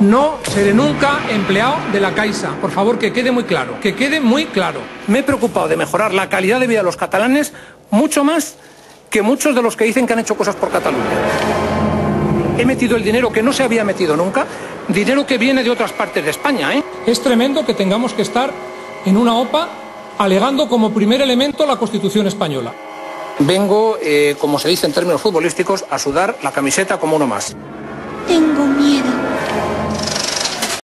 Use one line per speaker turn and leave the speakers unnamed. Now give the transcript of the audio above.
No seré nunca empleado de la Caixa. Por favor, que quede muy claro. Que quede muy claro. Me he preocupado de mejorar la calidad de vida de los catalanes mucho más que muchos de los que dicen que han hecho cosas por Cataluña. He metido el dinero que no se había metido nunca, dinero que viene de otras partes de España. ¿eh? Es tremendo que tengamos que estar en una OPA alegando como primer elemento la Constitución española. Vengo, eh, como se dice en términos futbolísticos, a sudar la camiseta como uno más.
Tengo miedo.